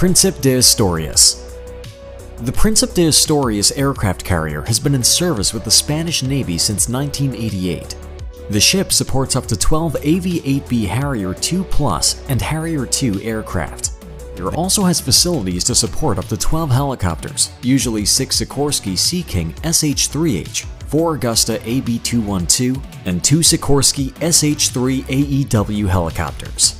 Príncipe de Asturias The Príncipe de Asturias aircraft carrier has been in service with the Spanish Navy since 1988. The ship supports up to 12 AV-8B Harrier II Plus and Harrier II aircraft. It also has facilities to support up to 12 helicopters, usually 6 Sikorsky Sea King SH-3H, 4 Agusta AB-212, and 2 Sikorsky SH-3 AEW helicopters.